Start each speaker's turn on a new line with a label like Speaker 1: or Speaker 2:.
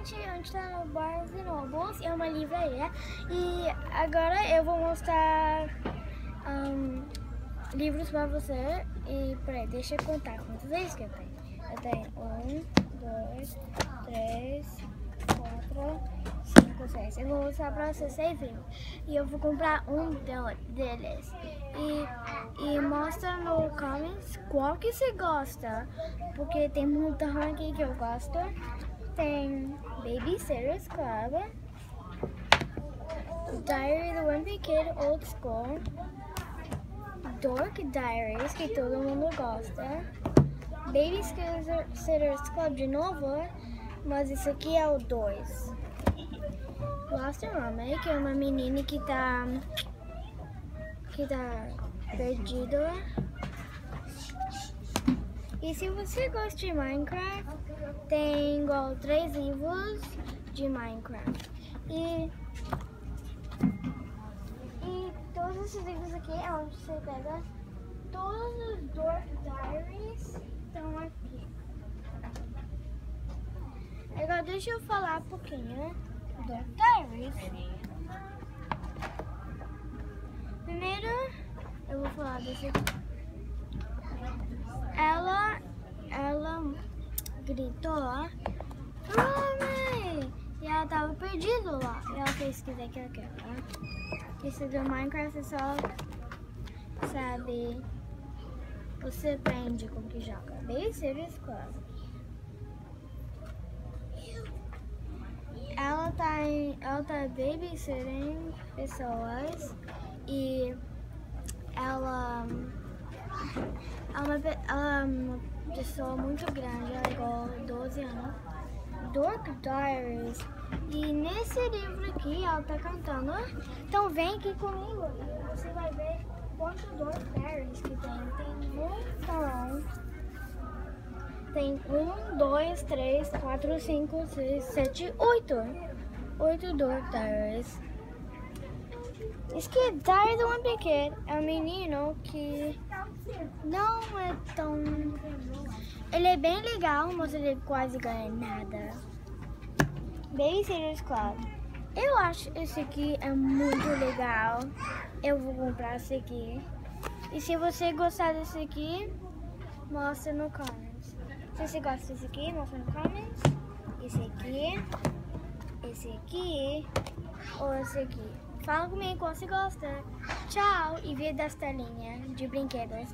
Speaker 1: gente, a gente tá no Barnes Nobles, é uma livraria. E agora eu vou mostrar um, livros pra você. E peraí, deixa eu contar quantos vezes que eu tenho. Eu tenho um, dois, três, quatro, cinco, seis. Eu vou mostrar pra você seis livros. E eu vou comprar um deles. E, e mostra no comments qual que você gosta. Porque tem muita aqui que eu gosto. Tem Babysitter's Club. Diary of the Wimpy Kid Old School. Dork Diaries, que todo mundo gosta. Babysitter's Club de novo, mas isso aqui é o 2. Lost Rome, que é uma menina que tá que tá perdida. E se você gosta de Minecraft, tem igual três livros de Minecraft. E, e todos esses livros aqui é onde você pega todos os Diaries estão aqui. Agora deixa eu falar um pouquinho Dork Diaries. Primeiro eu vou falar desse aqui. Ela, ela gritou lá! E ela tava perdida lá. E ela fez que que ela quer, né? Esse do Minecraft é só, sabe, você aprende como que joga. Bem serious club. Ela tá, em, ela tá babysitting pessoas e ela ela é uma pessoa muito grande, ela é igual 12 anos. Dork Diaries. E nesse livro aqui ela tá cantando. Então vem aqui comigo e você vai ver quanto Dork Diaries que tem. Tem um. Tem um, dois, três, quatro, cinco, seis, sete, oito. Oito Dork Diaries. Diary do One Kid é um menino que não é tão... Ele é bem legal, mas ele quase ganha nada. Babysitter's Club. Eu acho esse aqui é muito legal. Eu vou comprar esse aqui. E se você gostar desse aqui, mostra no comments. Se você gosta desse aqui, mostra no comments. Esse aqui, esse aqui ou esse aqui. Fala comigo qual você gosta. Tchau! E vê desta linha de brinquedos.